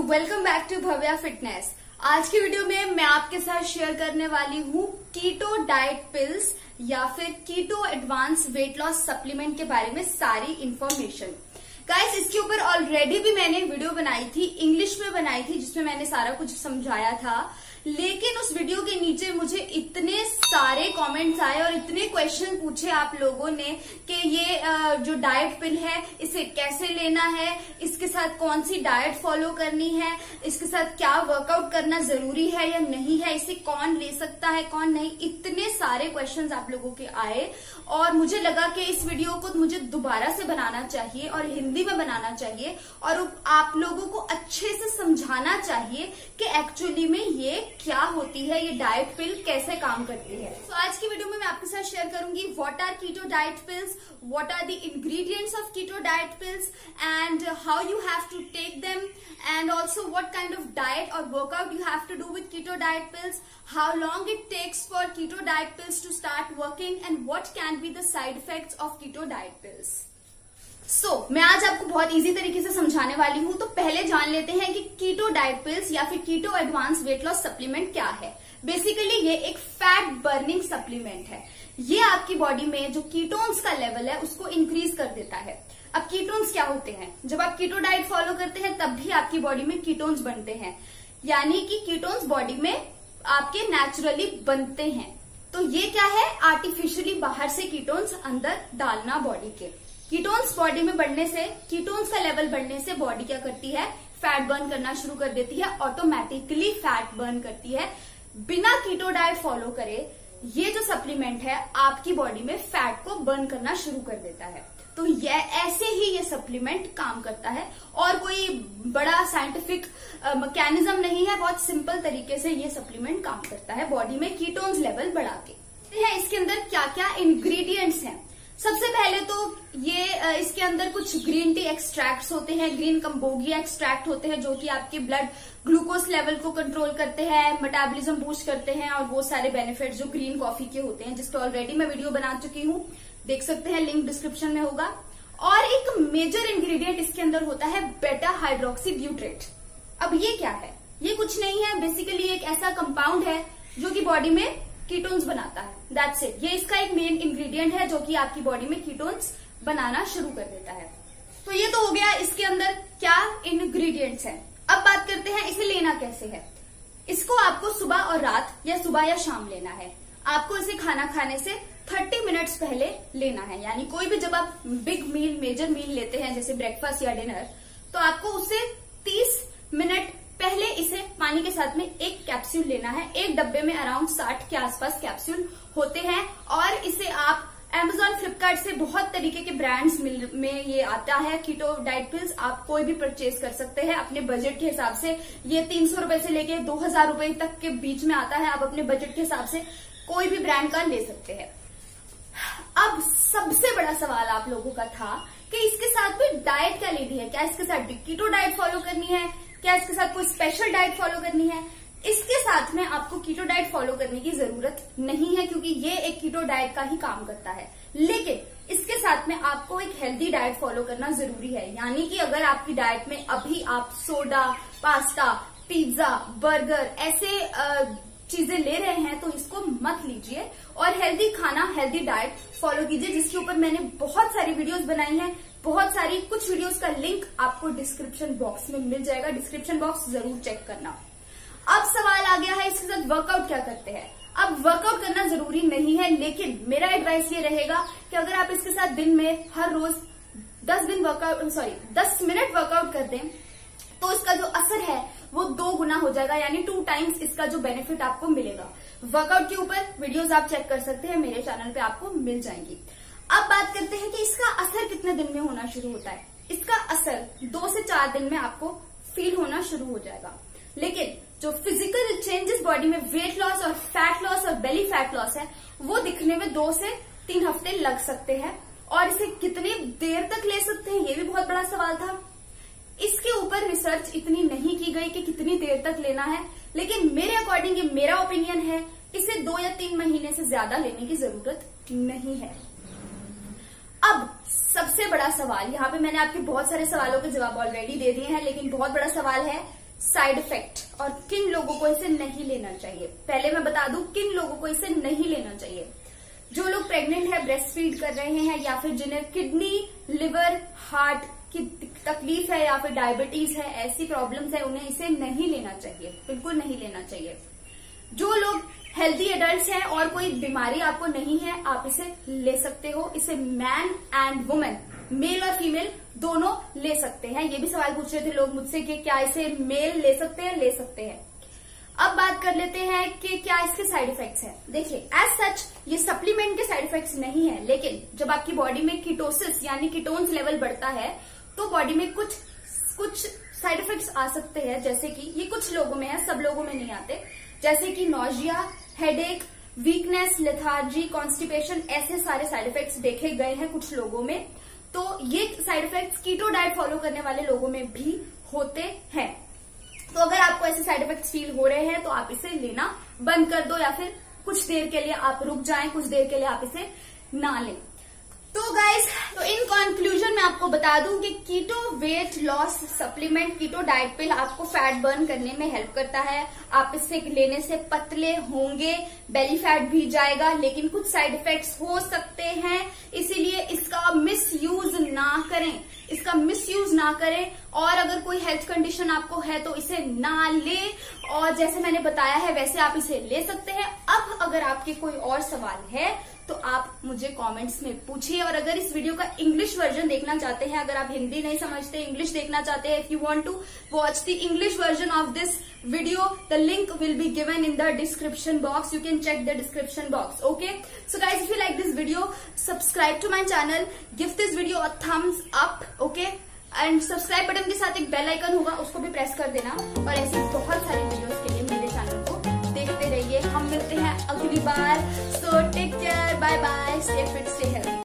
Welcome back to Bhavya fitness आज की video में मैं आपके साथ शेयर करने वाली हूँ कीटो डाइट पिल्स या फिर keto advance weight loss supplement के बारे में सारी इन्फॉर्मेशन गाइस इसके ऊपर ऑलरेडी भी मैंने वीडियो बनाई थी इंग्लिश में बनाई थी, जिसमें मैंने सारा कुछ समझाया था। लेकिन उस वीडियो के नीचे मुझे इतने सारे कमेंट्स आए और इतने क्वेश्चन पूछे आप लोगों ने कि ये जो डाइट पिल है, इसे कैसे लेना है, इसके साथ कौन सी डाइट फॉलो करनी है, इसके साथ क्या वर्कआउट करना ज़रूरी है या नहीं है, इसे कौन ले सकता है, कौन नहीं, इतने सारे क्वेश्चन आप लोगों के आए और मुझे लगा कि इस वीडियो को मुझे दोबारा से बनाना चाहिए और हिंदी में बनाना चाहिए और आप लोगों को अच्छे से समझाना चाहिए कि एक्चुअली में ये क्या होती है ये डाइट पिल कैसे काम करती है? तो so, आज की वीडियो में मैं आपके साथ शेयर करूँगी what are keto diet pills what are the ingredients of keto diet pills and how you have to take them and also what kind of diet और workout you have to do with keto diet pills how long it takes for keto diet pills to start working and what can be the side effects of keto diet pills so so, मैं आज आपको बहुत easy तरीके से समझाने वाली हूँ। तो पहले जान लेते हैं कि कीटो डाइट पिल्स या फिर keto advance weight loss supplement क्या है। बेसिकली ये एक फैट बर्निंग सप्लीमेंट है। ये आपकी बॉडी में जो कीटोन्स का लेवल है उसको इंक्रीज कर देता है। अब कीटोन्स क्या होते हैं? जब आप कीटो डाइट फॉलो करते हैं तब भी आपकी बॉडी में कीटोन्स बनते हैं। यानी कि कीटोन्स बॉडी में आपके नेचुरली बनते हैं। तो ये क्या है? आर्टिफिशियली बाहर से कीटोन्स अंदर डालना बॉडी के। कीटोन्स बॉडी में बढ़ने से कीटोन्स का लेवल बढ़ने से बॉडी क्या करती है? फैट बर्न करना शुरू कर देती है ऑटोमेटिकली फैट बर्न करती है। बिना कीटो डाइट फॉलो करे, ये जो सप्लीमेंट है, आपकी बॉडी में फैट को बर्न करना शुरू कर देता है। तो ये, ऐसे ही ये सप्लीमेंट काम करता है। और कोई बड़ा साइंटिफिक मैकेनिज्म नहीं है, बहुत सिंपल तरीके से ये सप्लीमेंट काम करता है। बॉडी में कीटोन्स लेवल बढ़ा के। इसके अंदर क्या क्या इंग्रेडिएंट्स हैं? सबसे पहले तो ये इसके अंदर कुछ ग्रीन टी एक्सट्रैक्ट्स होते हैं ग्रीन कंबोगिया एक्सट्रैक्ट होते हैं, जो कि आपके ब्लड ग्लूकोज लेवल को कंट्रोल करते हैं मेटाबॉलिज्म बूस्ट करते हैं, और वो सारे बेनिफिट जो ग्रीन कॉफ़ी के होते हैं जिसके ऑलरेडी मैं वीडियो बना चुकी हूँ। देख सकते हैं लिंक डिस्क्रिप्शन में होगा। और एक मेजर इंग्रेडिएंट इसके अंदर होता है बेटा हाइड्रोक्सी ब्यूट्रेट अब ये क्या है? ये कुछ नहीं है बेसिकली एक ऐसा कंपाउंड है, जो कि बॉडी में कीटोन्स बनाता है। दैट्स इट ये इसका एक मेन इंग्रेडिएंट है जो कि आपकी बॉडी में कीटोन्स बनाना शुरू कर देता है। तो ये तो हो गया इसके अंदर क्या इंग्रेडिएंट्स हैं। अब बात करते हैं इसे लेना कैसे है। इसको आपको सुबह और रात या सुबह या शाम लेना है। आपको इसे खाना खाने से 30 मिनट्स पहले लेना है। यानी कोई भी जब आप बिग मील मेजर मील लेते हैं, जैसे ब्रेकफास्ट या डिनर तो आपको उसे 30 मिनट पहले इसे पानी के साथ में एक कैप्सूल लेना है। एक डब्बे में अराउंड 60 के आसपास कैप्सूल होते हैं और इसे आप एमेजॉन फ्लिपकार्ट से बहुत तरीके के ब्रांड्स में ये आता है। कीटो डाइट पिल्स आप कोई भी परचेज कर सकते हैं अपने बजट के हिसाब से। ये तीन सौ रुपये से लेके दो हज़ार रुपये तक के बीच में आता है। आप अपने बजट के हिसाब से कोई भी ब्रांड का ले सकते हैं। अब सबसे बड़ा सवाल आप लोगों का था कि इसके साथ भी डाइट क्या लेनी है? क्या इसके साथ कीटो डाइट फॉलो करनी है? क्या इसके साथ कोई स्पेशल डाइट फॉलो करनी है? इसके साथ में आपको कीटो डाइट फॉलो करने की ज़रूरत नहीं है, क्योंकि ये एक कीटो डाइट का ही काम करता है। लेकिन इसके साथ में आपको एक हेल्दी डाइट फॉलो करना ज़रूरी है। यानी कि अगर आपकी डाइट में अभी आप सोडा पास्ता पिज्जा बर्गर ऐसे चीज़ें ले रहे हैं तो इसको मत लीजिए। और हेल्दी खाना हेल्दी डाइट फॉलो कीजिए, जिसके ऊपर मैंने बहुत सारी वीडियोस बनाई हैं। बहुत सारी कुछ वीडियोस का लिंक आपको डिस्क्रिप्शन बॉक्स में मिल जाएगा। डिस्क्रिप्शन बॉक्स ज़रूर चेक करना। अब सवाल आ गया है, इसके साथ वर्कआउट क्या करते हैं? अब वर्कआउट करना ज़रूरी नहीं है, लेकिन मेरा एडवाइस ये रहेगा कि अगर आप इसके साथ दिन में हर रोज दस दिन वर्कआउट सॉरी दस मिनट वर्कआउट कर दें तो इसका जो असर है, वो दो गुना हो जाएगा, यानी टू टाइम्स इसका जो बेनिफिट आपको मिलेगा। वर्कआउट के ऊपर वीडियोस आप चेक कर सकते हैं, मेरे चैनल पे आपको मिल जाएँगी। अब बात करते हैं कि इसका असर कितने दिन में होना शुरू होता है। इसका असर दो से चार दिन में आपको फील होना शुरू हो जाएगा। लेकिन जो फ़िज़िकल चेंजेस बॉडी में वेट लॉस और फैट लॉस और बेली फैट लॉस है, वो दिखने में दो से तीन हफ़्ते लग सकते हैं। और इसे कितनी देर तक ले सकते हैं, ये भी बहुत बड़ा सवाल था। इसके ऊपर रिसर्च इतनी नहीं की गई कि कितनी देर तक लेना है, लेकिन मेरे अकॉर्डिंग ये मेरा ओपिनियन है, इसे दो या तीन महीने से ज़्यादा लेने की ज़रूरत नहीं है। बड़ा सवाल। यहाँ पे मैंने आपके बहुत सारे सवालों के जवाब ऑलरेडी दे दिए हैं, लेकिन बहुत बड़ा सवाल है साइड इफ़ेक्ट और किन लोगों को इसे नहीं लेना चाहिए। पहले मैं बता दूँ, किन लोगों को इसे नहीं लेना चाहिए। जो लोग प्रेग्नेंट है ब्रेस्ट फ़ीड कर रहे हैं, या फिर जिन्हें किडनी लिवर हार्ट की तकलीफ़ है, या फिर डायबिटीज़ है, ऐसी प्रॉब्लम्स है, उन्हें इसे नहीं लेना चाहिए। बिल्कुल नहीं लेना चाहिए। जो लोग हेल्दी एडल्ट हैं और कोई बीमारी आपको नहीं है, आप इसे ले सकते हो। इसे मैन एंड वुमेन मेल और फीमेल दोनों ले सकते हैं। ये भी सवाल पूछ रहे थे लोग मुझसे कि क्या इसे मेल ले सकते हैं, ले सकते हैं। अब बात कर लेते हैं कि क्या इसके साइड इफेक्ट्स हैं। देखिए एज सच ये सप्लीमेंट के साइड इफेक्ट्स नहीं है, लेकिन जब आपकी बॉडी में कीटोसिस यानी कीटोन्स लेवल बढ़ता है तो बॉडी में कुछ कुछ साइड इफेक्ट्स आ सकते हैं। जैसे कि ये कुछ लोगों में है, सब लोगों में नहीं आते। जैसे कि nausea headache weakness lethargy constipation ऐसे सारे साइड इफेक्ट्स देखे गए हैं कुछ लोगों में। तो ये side effect keto diet follow करने वाले लोगों में भी होते हैं। तो अगर आपको ऐसे साइड इफ़ेक्ट फील हो रहे हैं तो आप इसे लेना बंद कर दो या फिर कुछ देर के लिए आप रुक जाएँ, कुछ देर के लिए आप इसे ना लें। तो गाइस तो इन कंक्लूजन में आपको बता दूँ कि keto weight loss supplement keto diet pill आपको फैट बर्न करने में हेल्प करता है। आप इससे लेने से पतले होंगे बेली फैट भी जाएगा, लेकिन कुछ साइड इफेक्ट्स हो सकते हैं। इसीलिए इसका मिसयूज ना करें। इसका मिसयूज ना करें और अगर कोई हेल्थ कंडीशन आपको है तो इसे ना ले। और जैसे मैंने बताया है, वैसे आप इसे ले सकते हैं। अब अगर आपके कोई और सवाल है तो आप मुझे कमेंट्स में पूछिए। और अगर इस वीडियो का इंग्लिश वर्जन देखना चाहते हैं, अगर आप हिंदी नहीं समझते इंग्लिश देखना चाहते हैं if you want to watch the English version of this video the link will be given in the description box you can check the description box okay so guys if you like this video subscribe to my channel give this video a thumbs up okay and subscribe button के साथ एक bell icon होगा, उसको भी press कर देना। और ऐसी बहुत सारी वीडियोस के लिए मेरे चैनल को देखते रहिए। हम मिलते हैं अगली बार। So take care bye bye stay fit stay healthy